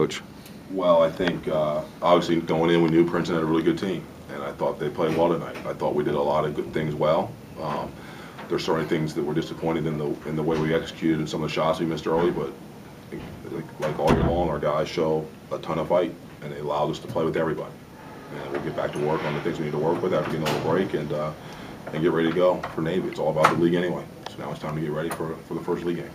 Coach? Well, I think, uh, obviously, going in, we knew Princeton had a really good team, and I thought they played well tonight. I thought we did a lot of good things well. Um, There's certainly things that were disappointed in the, in the way we executed and some of the shots we missed early, but like- like all year long, our guys show a ton of fight, and they allowed us to play with everybody. And we'll get back to work on the things we need to work with after getting a little break and, uh, and get ready to go for Navy. It's all about the league anyway. So now it's time to get ready for, for the first league game.